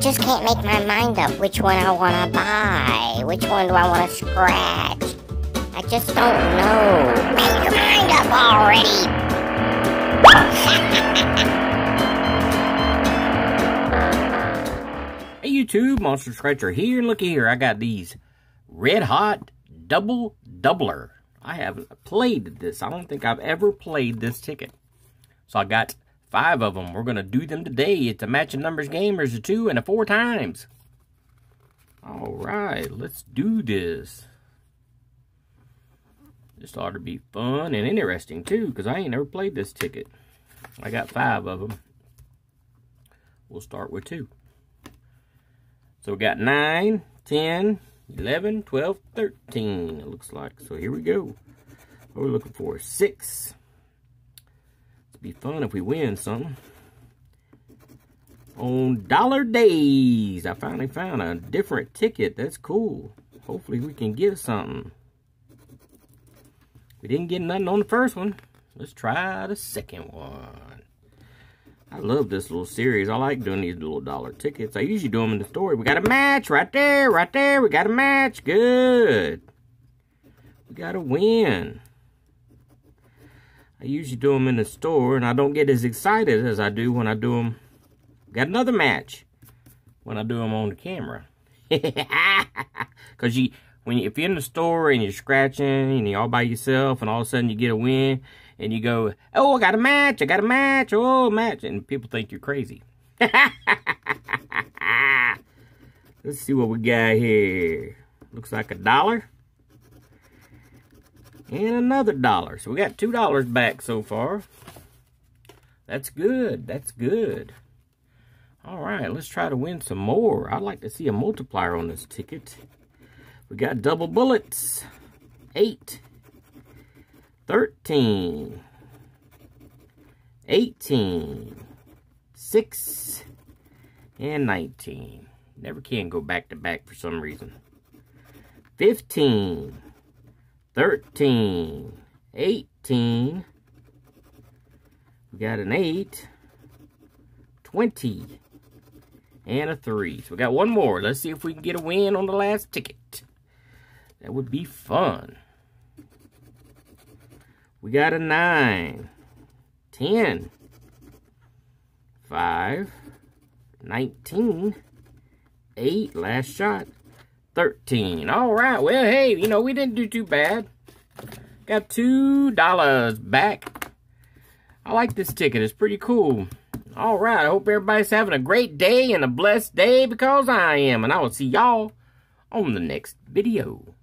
just can't make my mind up which one I want to buy. Which one do I want to scratch? I just don't know. Make your mind up already. hey YouTube, Monster Scratcher here. And looky here, I got these Red Hot Double Doubler. I haven't played this. I don't think I've ever played this ticket. So I got five of them. We're going to do them today. It's a matching numbers game. There's a two and a four times. All right, let's do this. This ought to be fun and interesting, too, because I ain't never played this ticket. I got five of them. We'll start with two. So we got 9, 10, 11, 12, 13, it looks like. So here we go. What are we looking for? 6. Be fun if we win something. On Dollar Daze, I finally found a different ticket. That's cool. Hopefully we can get something. We didn't get nothing on the first one. Let's try the second one. I love this little series. I like doing these little dollar tickets. I usually do them in the store. We got a match right there, right there. We got a match. Good. We got a win. I usually do them in the store, and I don't get as excited as I do when I do them. Got another match when I do them on the camera. Because you, when you, if you're in the store and you're scratching and you're all by yourself, and all of a sudden you get a win, and you go, "Oh, I got a match! I got a match! Oh, match!" and people think you're crazy. Let's see what we got here. Looks like a dollar and another dollar. So we got two dollars back so far. That's good. That's good. All right, let's try to win some more. I'd like to see a multiplier on this ticket. We got double bullets. 8, 13, 18, 6, and 19. Never can go back to back for some reason. 15, 13, 18, we got an 8, 20, and a 3. So we got one more. Let's see if we can get a win on the last ticket. That would be fun. We got a 9, 10, 5, 19, 8, last shot, 13. All right, well, hey, you know, we didn't do too bad. Got $2 back. I like this ticket. It's pretty cool. All right, I hope everybody's having a great day and a blessed day because I am. And I will see y'all on the next video.